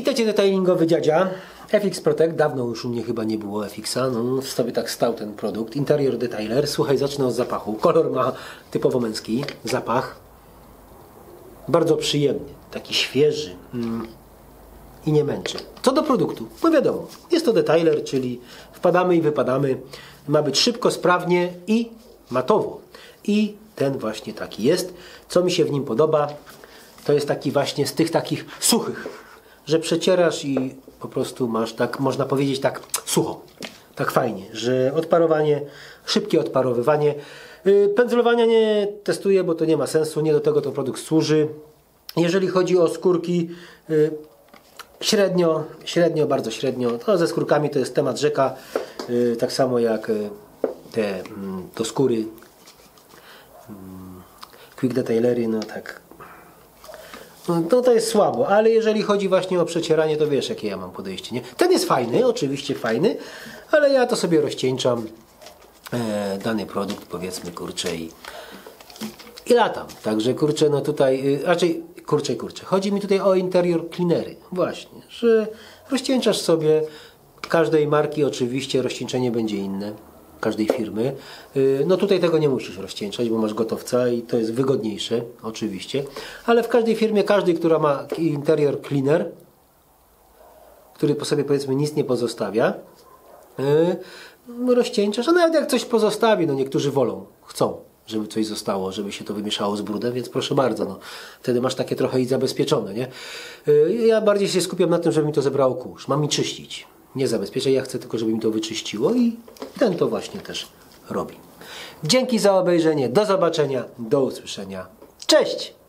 witajcie detailingowy dziadzia. FX Protect, dawno już u mnie chyba nie było FX-a, no sobie tak stał ten produkt. Interior detailer, słuchaj, zacznę od zapachu. Kolor ma typowo męski, zapach bardzo przyjemny, taki świeży mm, i nie męczy. Co do produktu, no wiadomo, jest to detailer, czyli wpadamy i wypadamy. Ma być szybko, sprawnie i matowo. I ten właśnie taki jest. Co mi się w nim podoba, to jest taki właśnie z tych takich suchych, że przecierasz i po prostu masz tak, można powiedzieć tak sucho. Tak fajnie, że odparowanie, szybkie odparowywanie. Yy, Pędzlowania nie testuję, bo to nie ma sensu, nie do tego to produkt służy. Jeżeli chodzi o skórki, yy, średnio, średnio, bardzo średnio. To ze skórkami to jest temat rzeka, yy, tak samo jak te mm, do skóry mm, quick detailery, no tak no to, jest słabo, ale jeżeli chodzi właśnie o przecieranie, to wiesz jakie ja mam podejście, nie? Ten jest fajny, oczywiście fajny, ale ja to sobie rozcieńczam e, dany produkt, powiedzmy, kurczę i, i latam. Także kurczę, no tutaj, y, raczej kurczę, kurczę. Chodzi mi tutaj o interior cleanery, właśnie, że rozcieńczasz sobie każdej marki oczywiście rozcieńczenie będzie inne każdej firmy. Y, No tutaj tego nie musisz rozcieńczać, bo masz gotowca i to jest wygodniejsze, oczywiście. Ale w każdej firmie, każdej, która ma interior cleaner, który po sobie powiedzmy nic nie pozostawia, y, rozcieńczasz, a nawet jak coś pozostawi, no niektórzy wolą, chcą, żeby coś zostało, żeby się to wymieszało z brudem, więc proszę bardzo, no, wtedy masz takie trochę i zabezpieczone, nie? Y, Ja bardziej się skupiam na tym, żeby mi to zebrało kurz, mam mi czyścić, nie zabezpieczać, ja chcę tylko, żeby mi to wyczyściło i ten to właśnie też robi. Dzięki za obejrzenie, do zobaczenia, do usłyszenia, cześć!